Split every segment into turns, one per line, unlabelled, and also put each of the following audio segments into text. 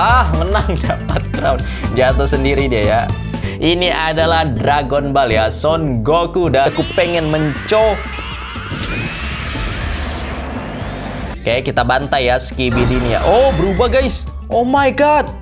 Ah, menang dapat crown. Jatuh sendiri dia ya. Ini adalah Dragon Ball ya, Son Goku dan aku pengen menco Oke, kita bantai ya Skibidi ini ya. Oh, berubah guys. Oh my god.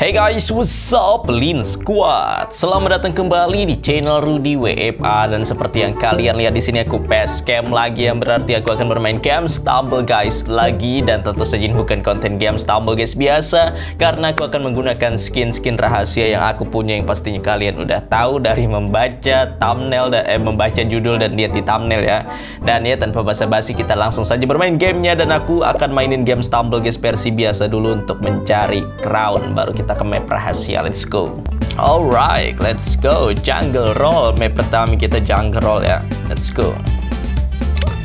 Hey guys, what's up? Lin Squad. Selamat datang kembali di channel Rudy WFA dan seperti yang kalian lihat di sini aku pass cam lagi yang berarti aku akan bermain game Stumble guys lagi dan tentu saja ini bukan konten game Stumble guys biasa karena aku akan menggunakan skin-skin rahasia yang aku punya yang pastinya kalian udah tahu dari membaca thumbnail dan eh, membaca judul dan lihat di thumbnail ya. Dan ya tanpa basa-basi kita langsung saja bermain gamenya dan aku akan mainin game Stumble guys versi biasa dulu untuk mencari crown baru kita kita ke map rahasia. Let's go. Alright, let's go. Jungle roll. Map pertama kita jungle roll ya. Let's go.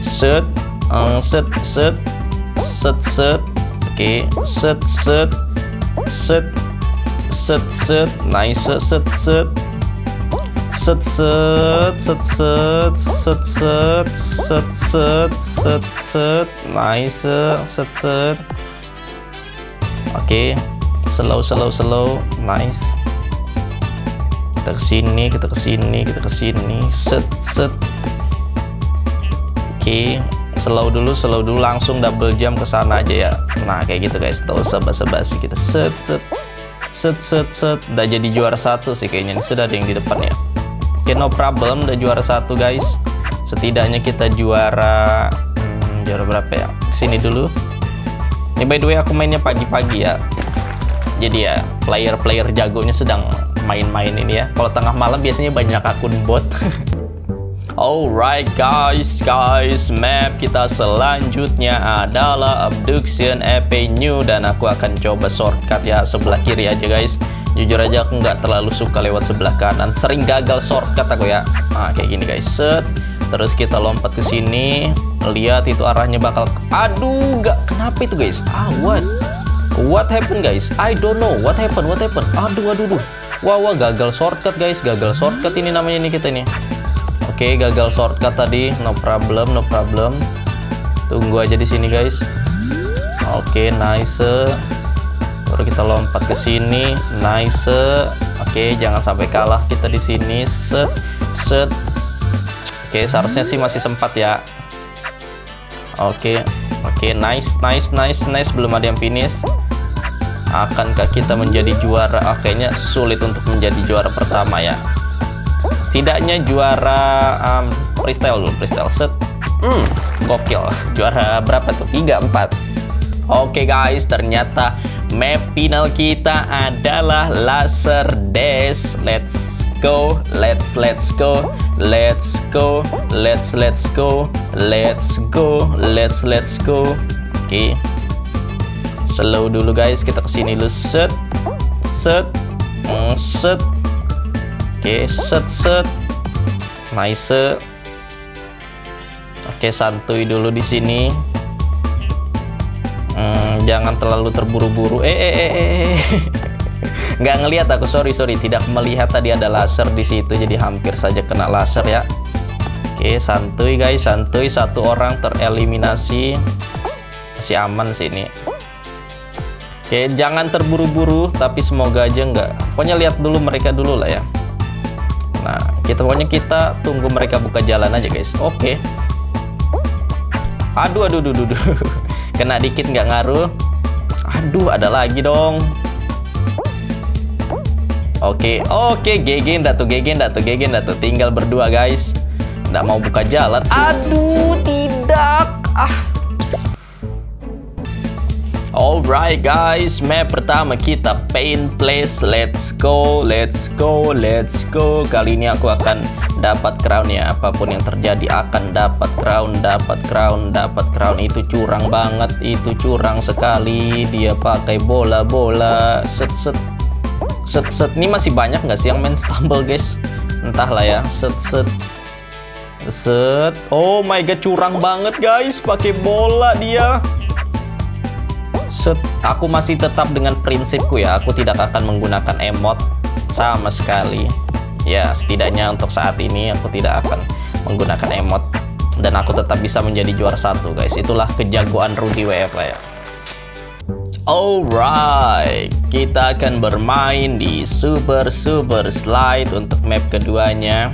Set, um, set, set, set, set. Oke, okay. set, set, set, set, set. Nice, set, set, set. Set set set set set set set set set set nice set set oke okay slow slow slow. Nice. Kita ke sini kita ke sini kita ke sini set set. Oke. Okay. slow dulu slow dulu. Langsung double jump ke sana aja ya. Nah kayak gitu guys. Tahu sebas basi kita. Set set. Set set set. Udah jadi juara satu sih kayaknya. Ini sudah ada yang di depan ya. Oke okay, no problem. Udah juara satu guys. Setidaknya kita juara hmm, juara berapa ya? Sini dulu. Ini by the way aku mainnya pagi-pagi ya jadi ya player-player jagonya sedang main-main ini ya kalau tengah malam biasanya banyak akun bot Alright guys, guys, map kita selanjutnya adalah Abduction Avenue dan aku akan coba shortcut ya sebelah kiri aja guys. Jujur aja aku nggak terlalu suka lewat sebelah kanan, sering gagal shortcut aku ya. Nah kayak gini guys, set. Terus kita lompat ke sini, lihat itu arahnya bakal, aduh, nggak kenapa itu guys? Ah what? Happened guys? I don't know. What happened? What happened? Aduh, aduh, aduh. Wah, wah, gagal shortcut guys. Gagal shortcut ini namanya nih kita nih. Oke, okay, gagal shortcut tadi. No problem, no problem. Tunggu aja di sini guys. Oke, okay, nice. Baru kita lompat ke sini. Nice. Oke, okay, jangan sampai kalah kita di sini. Set, set. Oke, seharusnya sih masih sempat ya. Oke. Oke, okay, nice, nice, nice, nice. Belum ada yang finish. Akankah kita menjadi juara? Oh, kayaknya sulit untuk menjadi juara pertama ya. Tidaknya juara um, freestyle dulu, freestyle set. Hmm, gokil. Juara berapa tuh? 3, 4. Oke okay, guys, ternyata map final kita adalah laser dash. Let's go, let's let's go, let's go, let's let's go, let's go, let's let's go. Oke. Okay slow dulu guys. Kita ke sini dulu. Set set mm, set. Oke okay, set set. Nice oke okay, santuy dulu di sini. Hmm, jangan terlalu terburu-buru. Eh eh eh, eh. eh. nggak ngelihat aku. Sorry sorry. Tidak melihat tadi ada laser di situ. Jadi hampir saja kena laser ya. Oke santuy guys. Santuy. Satu orang tereliminasi. Masih aman sih ini Oke, jangan terburu-buru, tapi semoga aja nggak. Pokoknya lihat dulu mereka dulu lah ya. Nah, kita pokoknya kita tunggu mereka buka jalan aja guys. Oke. Aduh, aduh, aduh, aduh. Kena dikit nggak ngaruh. Aduh, ada lagi dong. Oke, oke, GG ndak tuh, GG ndak tuh, GG ndak tuh. Tinggal berdua guys. Nggak mau buka jalan. Aduh, tidak. Ah, Alright guys, map pertama kita Pain Place. Let's go, let's go, let's go. Kali ini aku akan dapat crown ya. Apa pun yang terjadi akan dapat crown, dapat crown, dapat crown. Itu curang banget, itu curang sekali. Dia pakai bola-bola. Set set. Set set. Ini masih banyak nggak sih yang main stumble guys? Entahlah ya. Set set. Set. Oh my god, curang banget guys. Pakai bola dia set aku masih tetap dengan prinsipku ya aku tidak akan menggunakan emot sama sekali ya setidaknya untuk saat ini aku tidak akan menggunakan emot dan aku tetap bisa menjadi juara satu guys itulah kejagoan Rudy WF ya Alright, kita akan bermain di Super Super Slide untuk map keduanya.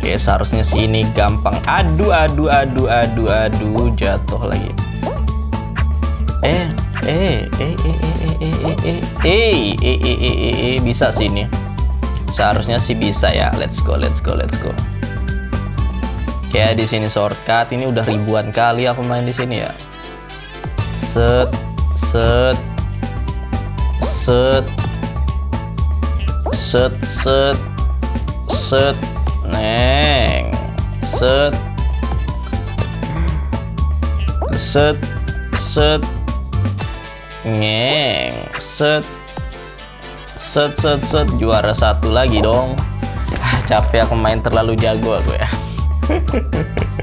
Oke, seharusnya sih ini gampang. Aduh, aduh, aduh, aduh, aduh, jatuh lagi. Eh, eh, eh, eh, eh, eh, eh, eh, eh, eh, eh, eh, eh, eh, bisa sih ini. Seharusnya sih bisa ya. Let's go, let's go, let's go. Oke, di sini shortcut. Ini udah ribuan kali aku main di sini ya. Set set set set set set neng set set set ngeng set set set set juara satu lagi dong ah, capek aku main terlalu jago aku ya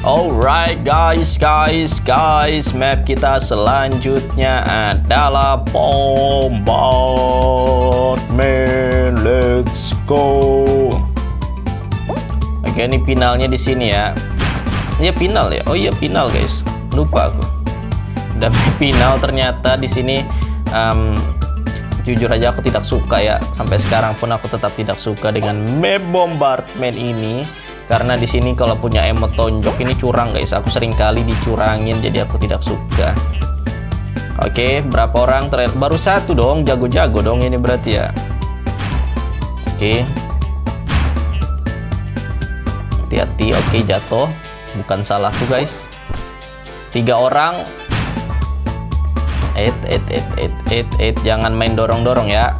Alright guys, guys, guys, map kita selanjutnya adalah Bombardment. Let's go. Oke, ini finalnya di sini ya. Iya final ya. Oh iya final guys. Lupa aku. Dan final ternyata di sini um, jujur aja aku tidak suka ya. Sampai sekarang pun aku tetap tidak suka dengan map Bombardment ini. Karena di sini kalau punya emot tonjok ini curang guys. Aku sering kali dicurangin jadi aku tidak suka. Oke berapa orang terlihat baru satu dong jago-jago dong ini berarti ya. Oke. Hati-hati oke jatuh. Bukan salahku guys. Tiga orang et et et et et et jangan main dorong-dorong ya.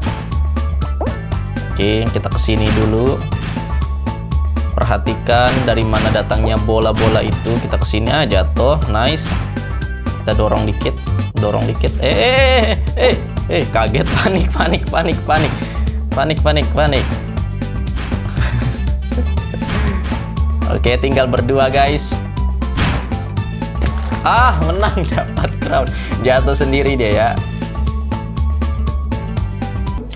Oke kita ke sini dulu. Perhatikan dari mana datangnya bola-bola itu. Kita ke sini aja jatuh nice. Kita dorong dikit dorong dikit. Eh eh eh eh, eh kaget. Panik panik panik panik. Panik panik panik. Oke tinggal berdua guys ah menang dapat crown jatuh sendiri dia ya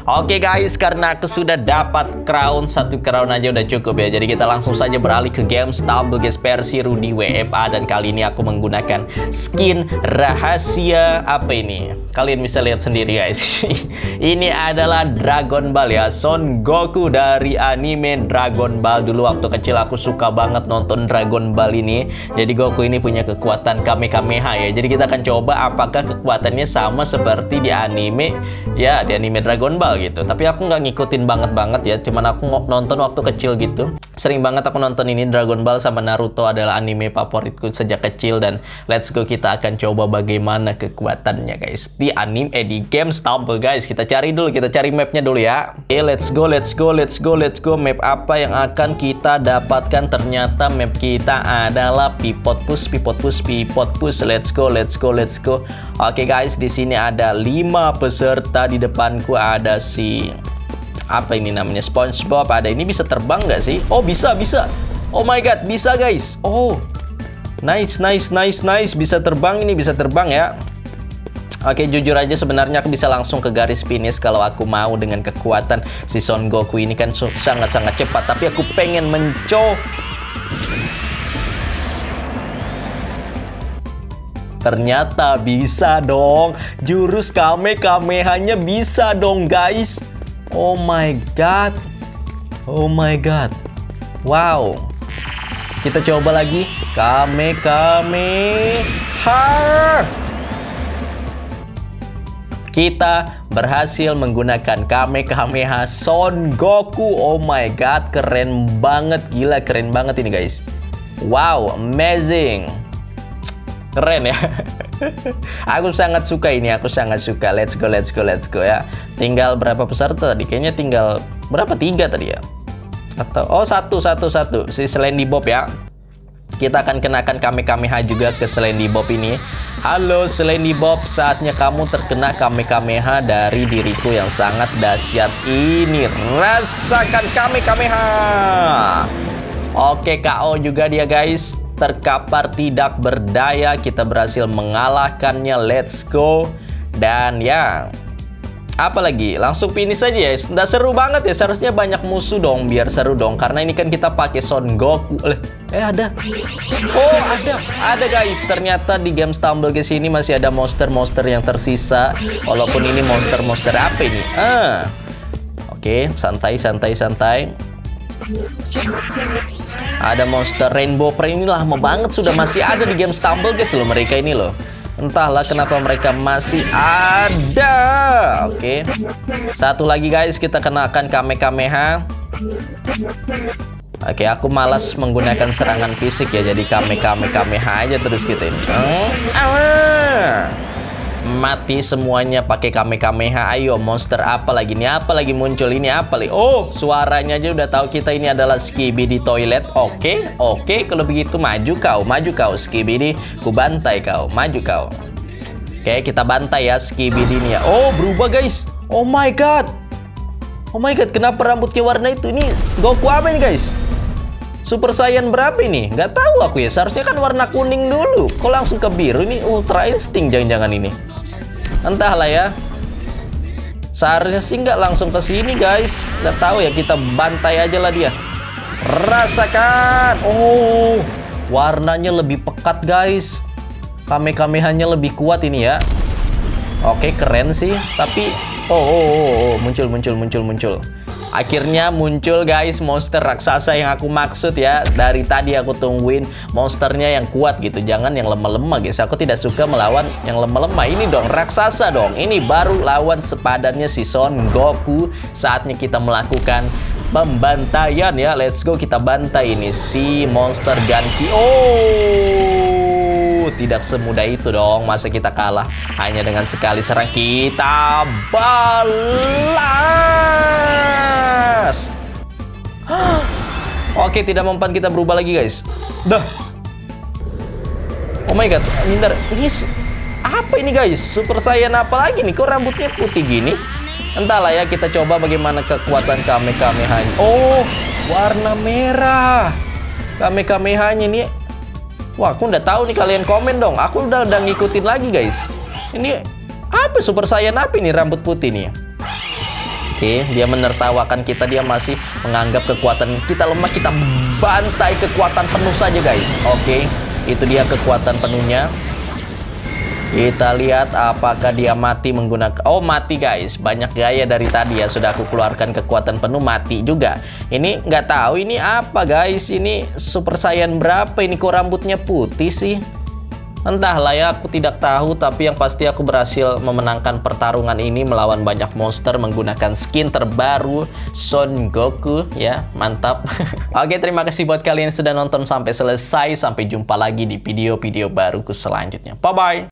Oke guys, karena aku sudah dapat crown, satu crown aja udah cukup ya. Jadi kita langsung saja beralih ke game Stumble guys versi Rudy WFA dan kali ini aku menggunakan skin rahasia apa ini? Kalian bisa lihat sendiri guys. ini adalah Dragon Ball ya, Son Goku dari anime Dragon Ball. Dulu waktu kecil aku suka banget nonton Dragon Ball ini. Jadi Goku ini punya kekuatan Kamehameha ya. Jadi kita akan coba apakah kekuatannya sama seperti di anime ya, di anime Dragon Ball gitu. Tapi aku nggak ngikutin banget banget ya. Cuman aku nonton waktu kecil gitu sering banget aku nonton ini Dragon Ball sama Naruto adalah anime favoritku sejak kecil dan let's go kita akan coba bagaimana kekuatannya guys. Di anime eh di game Stumble guys. Kita cari dulu kita cari mapnya dulu ya. Oke okay, let's go let's go let's go let's go. Map apa yang akan kita dapatkan? Ternyata map kita adalah pivot push pivot push pivot push. Let's go let's go let's go. Oke okay, guys di sini ada 5 peserta. Di depanku ada si apa ini namanya? SpongeBob ada ini bisa terbang nggak sih? Oh bisa bisa. Oh my god bisa guys. Oh nice nice nice nice. Bisa terbang ini bisa terbang ya. Oke jujur aja sebenarnya aku bisa langsung ke garis finish kalau aku mau dengan kekuatan si Son Goku ini kan sangat-sangat cepat. Tapi aku pengen mencoba Ternyata bisa dong. Jurus Kame Kamehanya bisa dong, guys. Oh my god. Oh my god. Wow. Kita coba lagi. Kame Kame. Har. Kita berhasil menggunakan Kame Kameha Son Goku. Oh my god, keren banget. Gila, keren banget ini guys. Wow, amazing. Keren ya. aku sangat suka ini, aku sangat suka. Let's go, let's go, let's go ya. Tinggal berapa peserta tadi? Kayaknya tinggal berapa? Tiga tadi ya? Atau oh satu, satu, satu. Si Slendy Bob ya. Kita akan kenakan Kamehameha juga ke Slendy Bob ini. Halo Slendy Bob, saatnya kamu terkena Kamehameha dari diriku yang sangat dahsyat ini. Rasakan Kamehameha. Oke, KO juga dia guys terkapar tidak berdaya kita berhasil mengalahkannya let's go dan ya Apalagi langsung finish aja ya. Nggak seru banget ya. Seharusnya banyak musuh dong biar seru dong. Karena ini kan kita pakai Son Goku. Eh ada. Oh ada, ada guys. Ternyata di game Stumble ke sini masih ada monster-monster yang tersisa. Walaupun ini monster-monster apa ini? Ah. Oke, santai, santai, santai. Ada monster Rainbow Prey ini lama banget sudah masih ada di game Stumble guys loh mereka ini loh. Entahlah kenapa mereka masih ada. Oke. Satu lagi guys, kita kenakan Kamehameha. Oke, aku malas menggunakan serangan fisik ya, jadi Kamehameha aja terus kita ini. Oh, mati semuanya pakai kame kameha ayo monster apa lagi nih? Apa lagi muncul ini? Apa lagi oh suaranya aja udah tahu kita ini adalah Skibi di toilet. Oke oke. Kalau begitu maju kau maju kau Skibi ku bantai kau maju kau. Oke kita bantai ya Skibi nih ya. Oh berubah guys. Oh my god. Oh my god kenapa rambutnya warna itu? Ini Goku apa ini guys? Super Saiyan berapa ini? Gak tahu aku ya. Seharusnya kan warna kuning dulu. Kok langsung ke biru? Ini Ultra Instinct jangan-jangan ini. Entahlah ya. Seharusnya sih nggak langsung ke sini guys. Nggak tahu ya kita bantai aja lah dia. Rasakan. Oh, warnanya lebih pekat guys. Kame-kamehanya lebih kuat ini ya. Oke keren sih. Tapi oh, oh, oh, oh muncul muncul muncul muncul. Akhirnya muncul guys monster raksasa yang aku maksud ya. Dari tadi aku tungguin monsternya yang kuat gitu. Jangan yang lemah-lemah guys. Aku tidak suka melawan yang lemah-lemah. Ini dong raksasa dong. Ini baru lawan sepadannya si Son Goku. Saatnya kita melakukan pembantaian ya. Let's go kita bantai ini si monster Ganki. Oh, tidak semudah itu dong. Masa kita kalah hanya dengan sekali serang kita balas. Oke, tidak mempan kita berubah lagi, guys. Dah. Oh my god, bentar. Ini apa ini, guys? Super Saiyan apa lagi nih? Kok rambutnya putih gini? Entahlah ya, kita coba bagaimana kekuatan Kamehameha. Oh, warna merah. Kamehameha-nya ini Wah, aku udah tahu nih kalian komen dong. Aku udah udah ngikutin lagi, guys. Ini apa Super Saiyan apa ini rambut putih nih? Oke, dia menertawakan kita, dia masih menganggap kekuatan kita lemah, kita bantai kekuatan penuh saja guys. Oke, itu dia kekuatan penuhnya. Kita lihat apakah dia mati menggunakan Oh mati guys Banyak gaya dari tadi ya Sudah aku keluarkan kekuatan penuh mati juga Ini nggak tahu ini apa guys Ini Super Saiyan berapa Ini kok rambutnya putih sih Entahlah ya, aku tidak tahu, tapi yang pasti aku berhasil memenangkan pertarungan ini melawan banyak monster menggunakan skin terbaru Son Goku, ya, mantap. Oke, terima kasih buat kalian yang sudah nonton sampai selesai. Sampai jumpa lagi di video-video baruku selanjutnya. Bye-bye!